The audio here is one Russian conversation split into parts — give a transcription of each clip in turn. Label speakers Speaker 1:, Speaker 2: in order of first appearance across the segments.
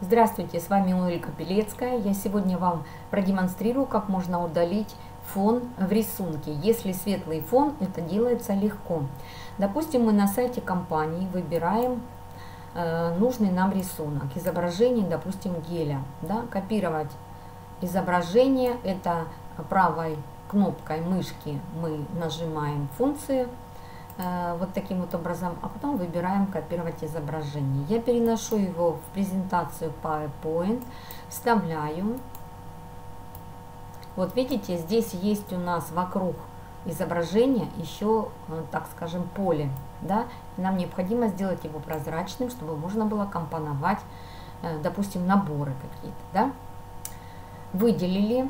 Speaker 1: Здравствуйте, с вами Ольга Белецкая. Я сегодня вам продемонстрирую, как можно удалить фон в рисунке. Если светлый фон, это делается легко. Допустим, мы на сайте компании выбираем э, нужный нам рисунок. Изображение, допустим, геля. Да? Копировать изображение, это правой кнопкой мышки мы нажимаем функцию вот таким вот образом, а потом выбираем копировать изображение. Я переношу его в презентацию PowerPoint, вставляю. Вот видите, здесь есть у нас вокруг изображения еще, э, так скажем, поле. Да? Нам необходимо сделать его прозрачным, чтобы можно было компоновать, э, допустим, наборы какие-то. Да? Выделили,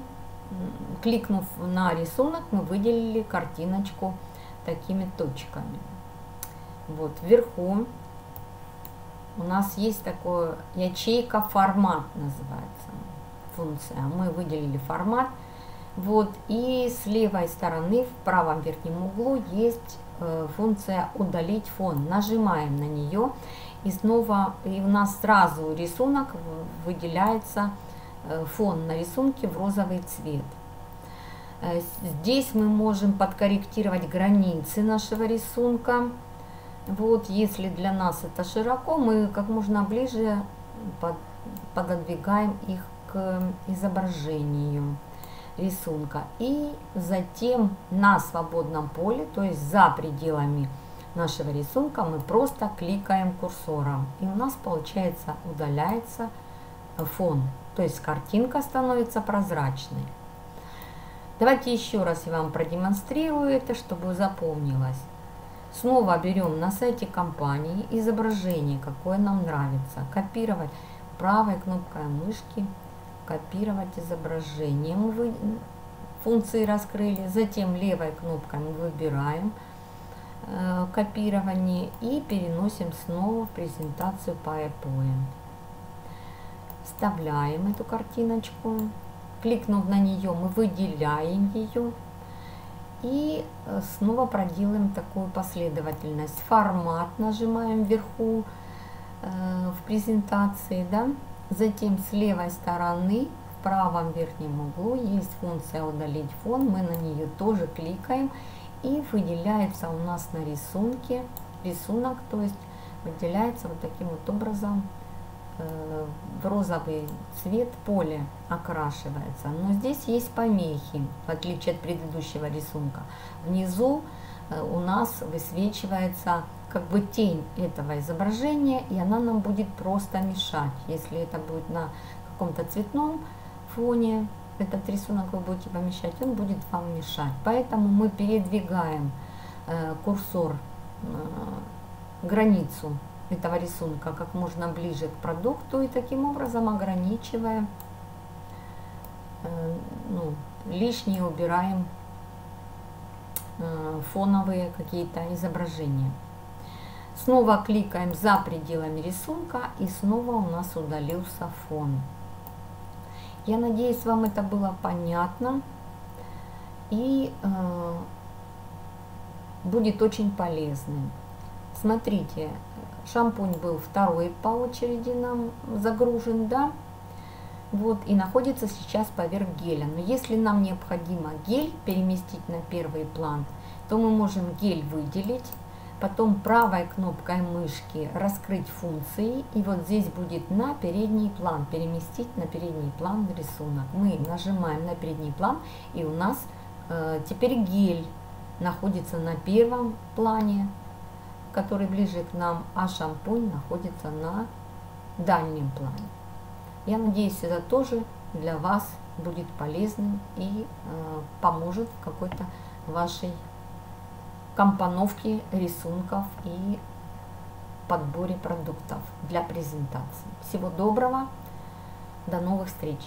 Speaker 1: кликнув на рисунок, мы выделили картиночку такими точками. Вот вверху у нас есть такое ячейка формат называется функция. Мы выделили формат. Вот и с левой стороны в правом верхнем углу есть э, функция удалить фон. Нажимаем на нее и снова и у нас сразу рисунок выделяется э, фон на рисунке в розовый цвет. Э, здесь мы можем подкорректировать границы нашего рисунка. Вот, если для нас это широко, мы как можно ближе под, пододвигаем их к изображению рисунка. И затем на свободном поле, то есть за пределами нашего рисунка, мы просто кликаем курсором. И у нас получается удаляется фон. То есть картинка становится прозрачной. Давайте еще раз я вам продемонстрирую это, чтобы запомнилось. Снова берем на сайте компании изображение, какое нам нравится. Копировать правой кнопкой мышки, копировать изображение. Мы вы... функции раскрыли. Затем левой кнопкой мы выбираем э, копирование и переносим снова в презентацию PowerPoint. Вставляем эту картиночку. Кликнув на нее, мы выделяем ее и э, снова проделаем такую последовательность. Формат нажимаем вверху э, в презентации, да. Затем с левой стороны в правом верхнем углу есть функция удалить фон. Мы на нее тоже кликаем и выделяется у нас на рисунке рисунок, то есть выделяется вот таким вот образом в розовый цвет поле окрашивается. Но здесь есть помехи, в отличие от предыдущего рисунка. Внизу э, у нас высвечивается как бы тень этого изображения, и она нам будет просто мешать. Если это будет на каком-то цветном фоне, этот рисунок вы будете помещать, он будет вам мешать. Поэтому мы передвигаем э, курсор, границу этого рисунка как можно ближе к продукту и таким образом ограничивая, э, ну, лишние убираем э, фоновые какие-то изображения. Снова кликаем за пределами рисунка и снова у нас удалился фон. Я надеюсь, вам это было понятно и э, будет очень полезным. Смотрите, Шампунь был второй по очереди нам загружен, да, вот, и находится сейчас поверх геля. Но если нам необходимо гель переместить на первый план, то мы можем гель выделить, потом правой кнопкой мышки раскрыть функции, и вот здесь будет на передний план, переместить на передний план рисунок. Мы нажимаем на передний план, и у нас э, теперь гель находится на первом плане, который ближе к нам, а шампунь находится на дальнем плане. Я надеюсь, это тоже для вас будет полезным и э, поможет в какой-то вашей компоновке рисунков и подборе продуктов для презентации. Всего доброго, до новых встреч!